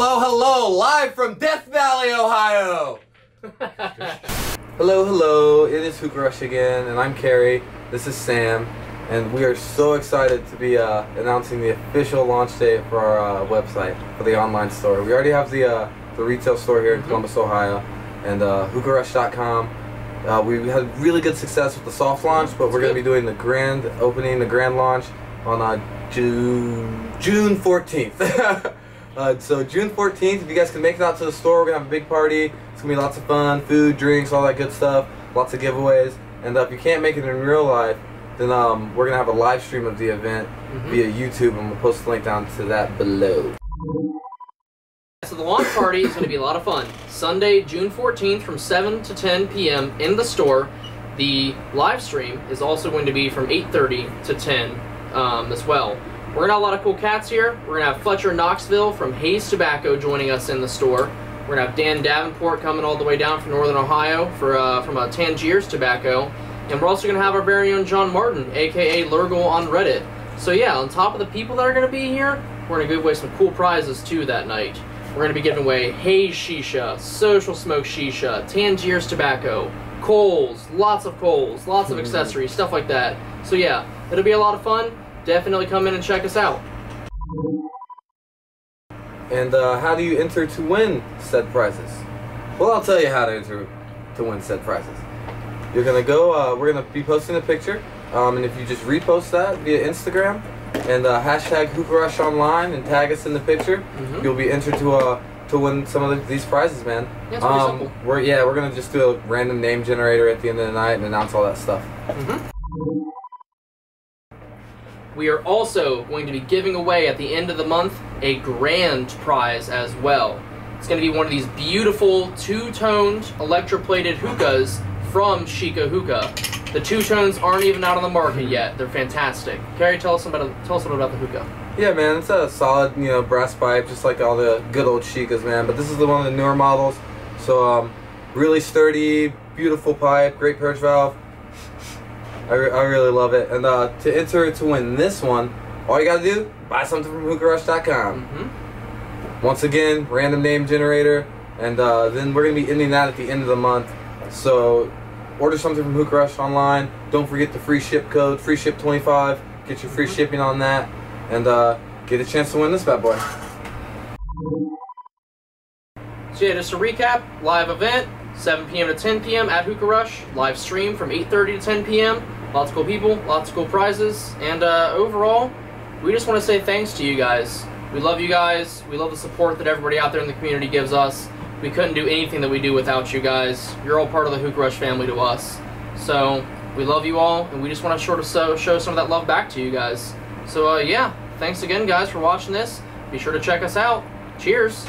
Hello, hello, live from Death Valley, Ohio. hello, hello. It is Hookah Rush again, and I'm Carrie. This is Sam, and we are so excited to be uh, announcing the official launch date for our uh, website for the online store. We already have the uh, the retail store here in Mm-hmm. Columbus, Ohio, and uh, hookahrush.com. Uh, we had really good success with the soft launch, but we're going to be doing the grand opening, the grand launch on uh, June June 14th. uh, so June 14th, if you guys can make it out to the store, we're gonna have a big party. It's gonna be lots of fun, food, drinks, all that good stuff, lots of giveaways. And uh, if you can't make it in real life, then um, we're gonna have a live stream of the event Mhm. via YouTube, and we'll post the link down to that below. So the launch party is going to be a lot of fun. Sunday, June 14th from 7 to 10 p.m. in the store. The live stream is also going to be from 8.30 to 10 um, as well. We're to have a lot of cool cats here. We're to have Fletcher Knoxville from Haze Tobacco joining us in the store. We're to have Dan Davenport coming all the way down from Northern Ohio for uh, from uh, Tangiers Tobacco. And we're also going to have our very own John Martin, aka Leargle on Reddit. So yeah, on top of the people that are going to be here, we're to give away some cool prizes too that night. We're going to be giving away Haze Shisha, Social Smoke Shisha, Tangiers Tobacco, Coals, lots of coals, lots of accessories, stuff like that. So yeah, it'll be a lot of fun. Definitely come in and check us out. And uh, how do you enter to win said prizes? Well, I'll tell you how to enter to win said prizes. You're gonna go. Uh, we're gonna be posting a picture, um, and if you just repost that via Instagram and uh, hashtag Hookah Rush Online and tag us in the picture, Mhm. you'll be entered to uh, to win some of the, these prizes, man. Yeah, um. We're yeah, we're gonna just do a random name generator at the end of the night and announce all that stuff. We are also going to be giving away at the end of the month a grand prize as well. It's going to be one of these beautiful two-toned electroplated hookahs from Shika Hookah. The two tones aren't even out on the market yet. They're fantastic. Carrie, tell us about tell us about the hookah. Yeah, man, it's a solid, you know, brass pipe, just like all the good old Shikas, man. But this is the one of the newer models, so um, really sturdy, beautiful pipe, great purge valve. I, re- I really love it. And uh, to enter to win this one, all you gotta do buy something from hookahrush.com. hmm Once again, random name generator, and uh, then we're gonna be ending that at the end of the month. So order something from Hookah Rush online. Don't forget the free ship code, free ship 25. Get your free Mhm. shipping on that, and uh, get a chance to win this bad boy. So yeah, just to recap, live event, 7 p.m. to 10 p.m. at Hookah Rush. Live stream from 8:30 to 10 p.m. Lots of cool people, lots of cool prizes, and uh, overall, we just want to say thanks to you guys. We love you guys. We love the support that everybody out there in the community gives us. We couldn't do anything that we do without you guys. You're all part of the Hookah Rush family to us. So we love you all, and we just want to sort of show, show some of that love back to you guys. So uh, yeah, thanks again, guys, for watching this. Be sure to check us out. Cheers.